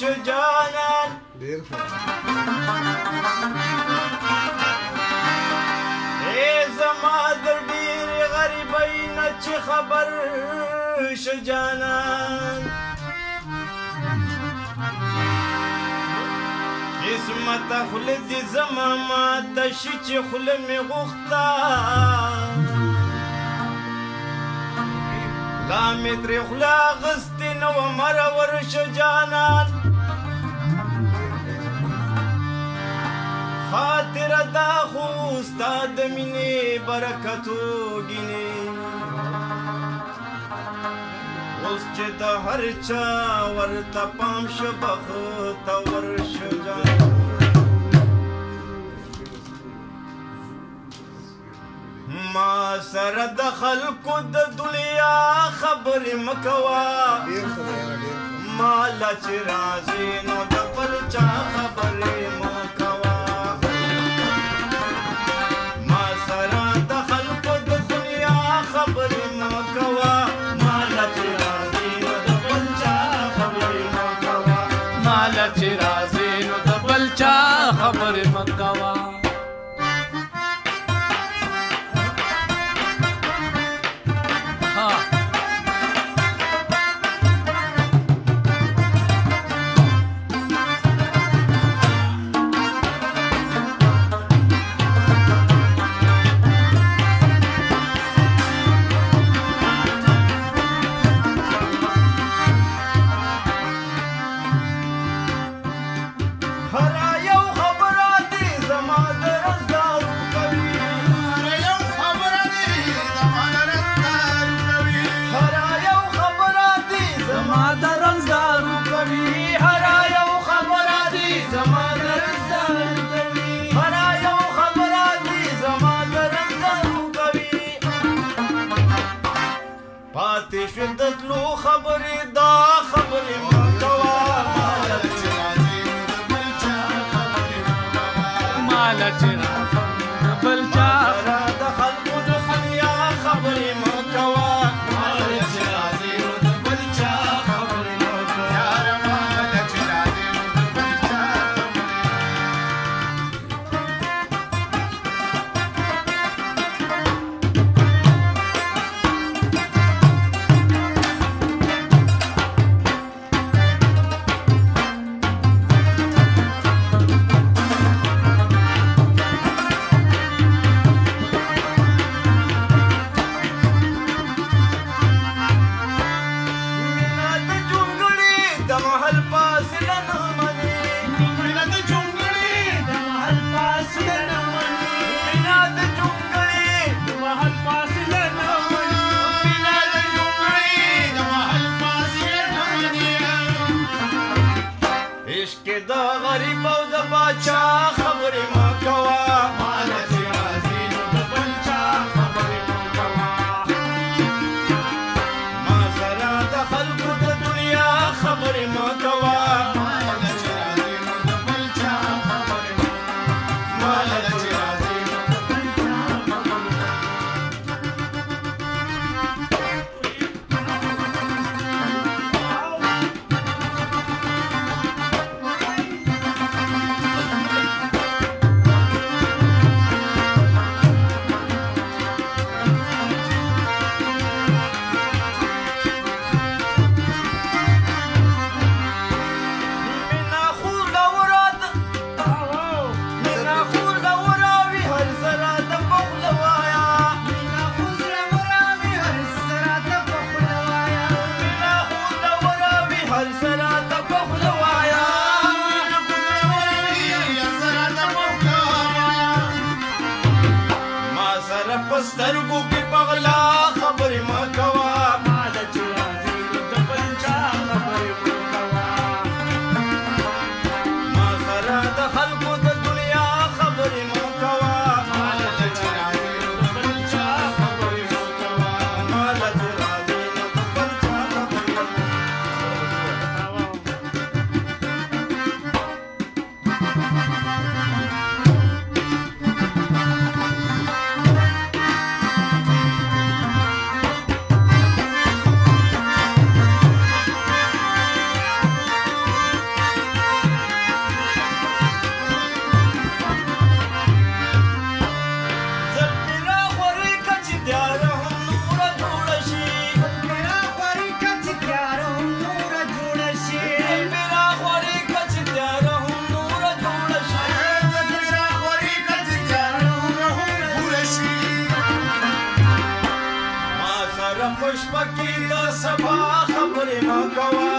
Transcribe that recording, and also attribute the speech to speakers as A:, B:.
A: شو جانان ډیر زما د ډیر غریبۍ نه چې خبر شو جانان قسمت خوله دې زما ماته شي چې خوله مې غوښته لا مې ترې خوله اخیستې نه وه مرور شو جانان دا خو ستا د مینې برکت وګینې اوس چې د هر چا ورته پام شه بخته ورشه جانه ما سره د خلکو د دنیا خبرې مکوا ما لا چې راځي نو د بل چا خبرې مکوا out in my پاتې شول د تلو خبرې د child. خلوایا خلوایا پغلا پشپکی د سبا خبرې ما کوا